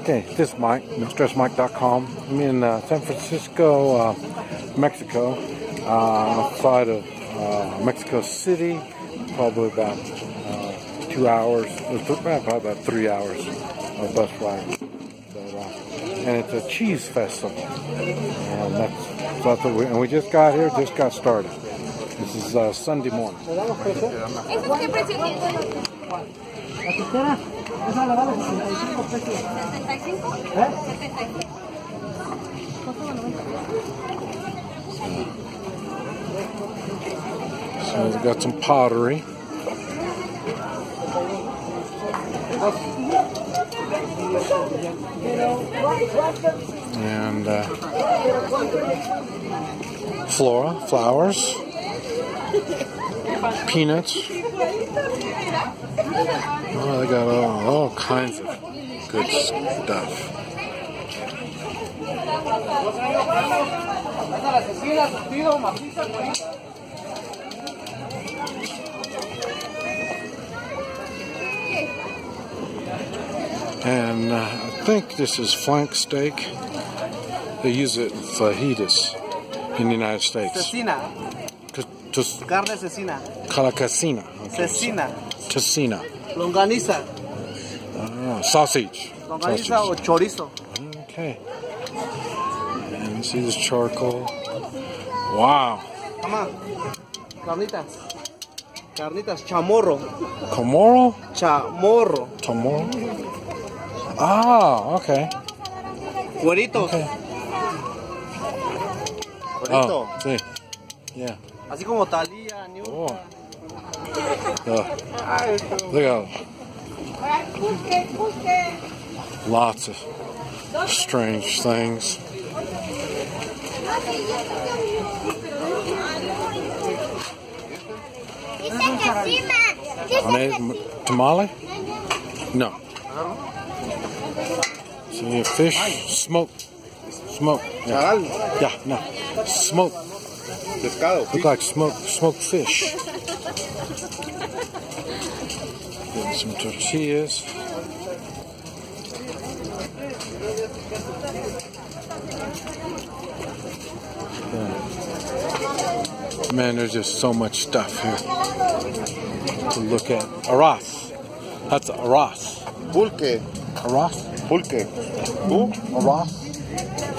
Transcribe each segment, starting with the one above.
Okay, this is Mike, MrSmike.com. I'm in uh, San Francisco, uh, Mexico, uh, outside of uh, Mexico City, probably about uh, two hours, probably about three hours of bus ride. But, uh, and it's a cheese festival. And that's, so that's what we, and we just got here, just got started. This is uh, Sunday morning. Esa la vale 65 pesos. ¿75? ¿Eh? 75. So we've got some pottery. And uh, flora, flowers, peanuts. Oh, they got all, all kinds of good stuff. And uh, I think this is flank steak. They use it in fajitas in the United States. Cecina, carne cecina, Calacasina. Okay. cecina, Longaniza, Ah, sausage. longaniza o chorizo. Okay. And you see this charcoal. Wow. Mamá, carnitas, carnitas, chamorro, Komoro? chamorro, Tomorrow? Ah, okay. cueritos, Okay. cuerito, Oh, see. Yeah. así como talía, new. Oh. Uh, look at lots of strange things. Are they tamale? No. See a fish, smoke, smoke. Yeah, yeah no, smoke. Look like smoked smoked fish. Some tortillas. Yeah. Man, there's just so much stuff here to look at. Arras. That's arras. Pulque, Arras? pulque. ¿Tú? Arras?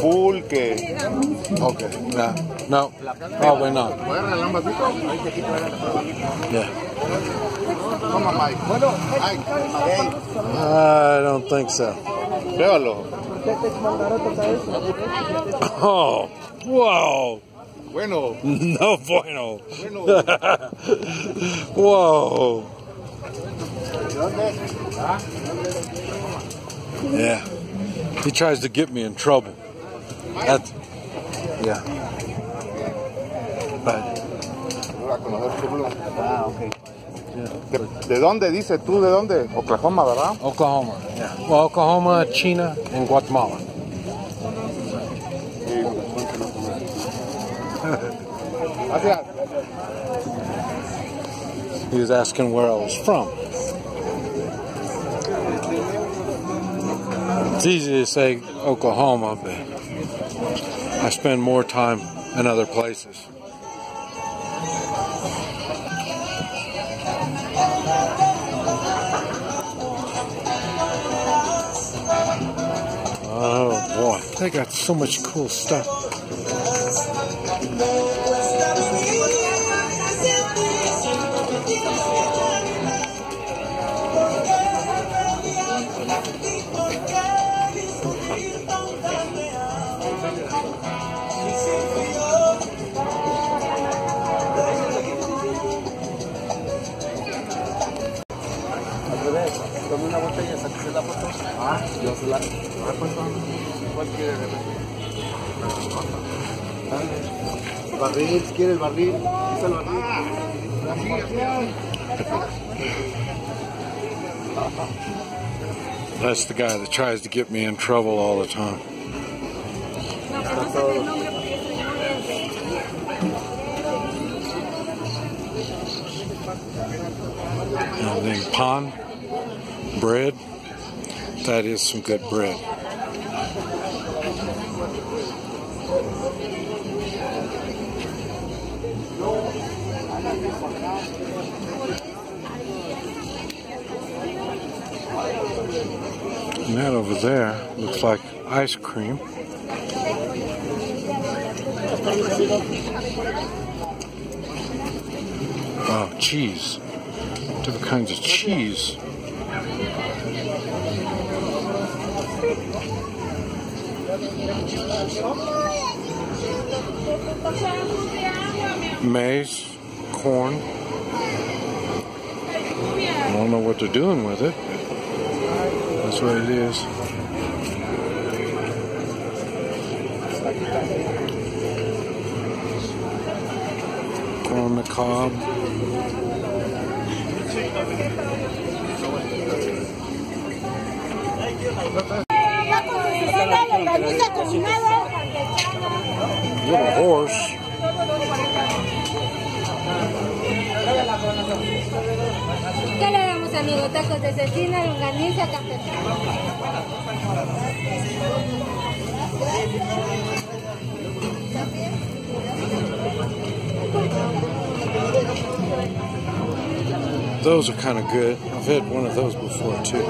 Pulque. Okay. No. No. Probably not. ¿Puedes regalar un vasito? Yeah. Toma, Mike. Mike, I don't think so. Oh, whoa. Bueno, No bueno. bueno. Whoa. ¿Ah? Yeah. He tries to get me in trouble. That's, yeah. But, Voy a conocer tu. Ah, ok. ¿De, de dónde dice tú? ¿De dónde? Oklahoma, ¿verdad? Oklahoma. Yeah. Well, Oklahoma, China, and Guatemala. Gracias. He was asking where I was from. It's easy to say Oklahoma, but I spend more time in other places. They got so much cool stuff. Una botella, Ah. ¿Cuál quiere Barril, quiere el barril. El barril. That's the guy that tries to get me in trouble all the time. Then pan, bread, That is some good bread. And that over there looks like ice cream. Oh, cheese. Different kinds of cheese. Maize, corn. I don't know what they're doing with it. That's what it is. On the cob. Little horse. ¿Qué le damos, amigo? Tacos de cecina, longaniza, campechano. Those are kind of good. I've had one of those before too.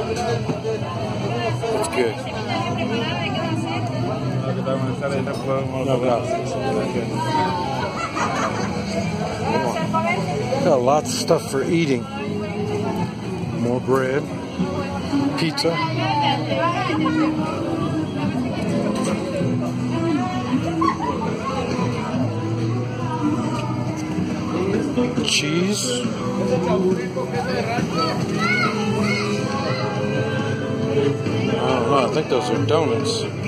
It's good. No, Got lots of stuff for eating. More bread, pizza. Cheese. I don't know. I think those are donuts.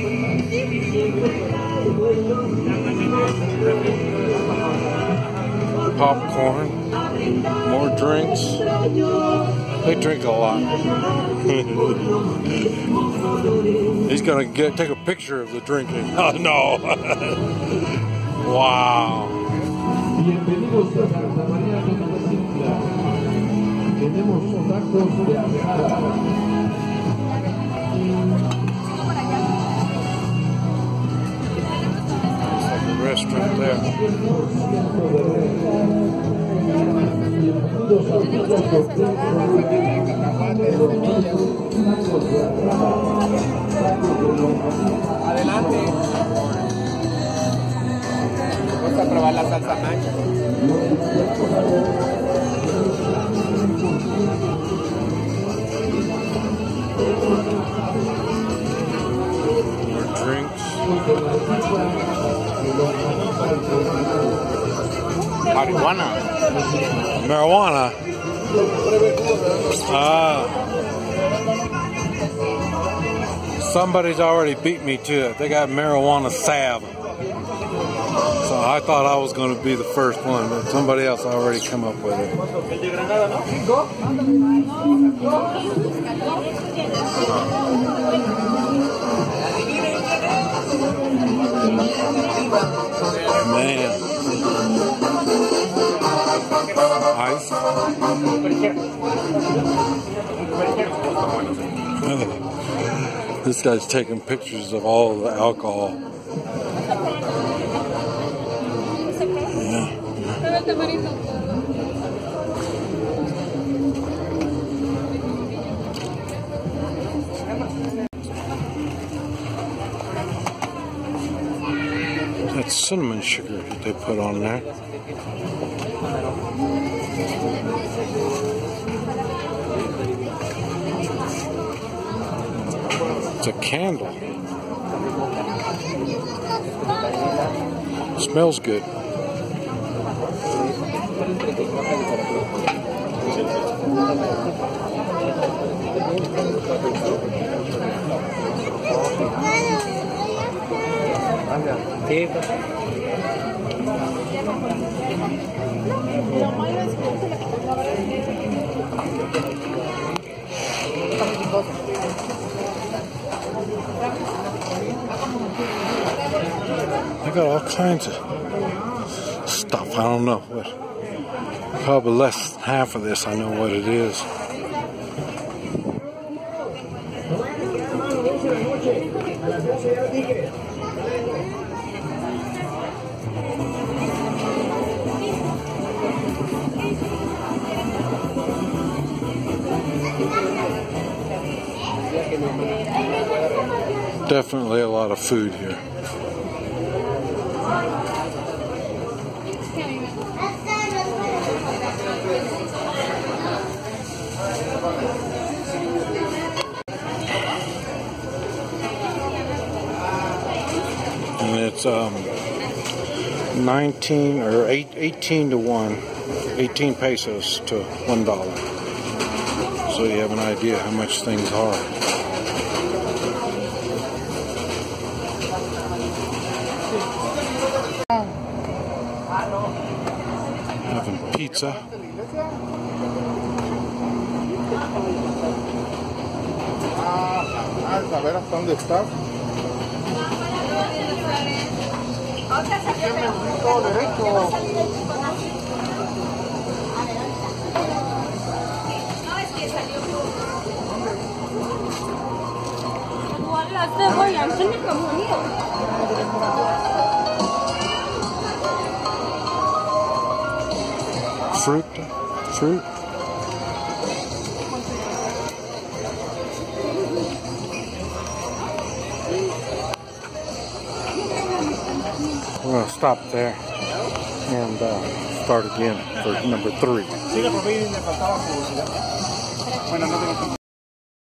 Popcorn. More drinks. They drink a lot. He's gonna get take a picture of the drinking. Oh no! wow. Bienvenidos a. Tenemos tacos de. De longaniza. Adelante. Vamos a probar la salsa macha. Drinks. Marihuana. Marijuana. Ah. Somebody's already beat me to it. They got marijuana salve. So I thought I was going to be the first one, but somebody else already come up with it. Man. This guy's taking pictures of all the alcohol. That's cinnamon sugar that they put on there. It's a candle. Smells good. Got all kinds of stuff. I don't know what. Probably less than half of this. I know what it is. Definitely a lot of food here. And it's um, 19 or 8, 18 to 1, 18 pesos to $1. So you have an idea how much things are. Having pizza. Ah, a ver hasta dónde estás. Todo derecho. Fruit. Fruit. We're going to stop there and uh, start again for number three.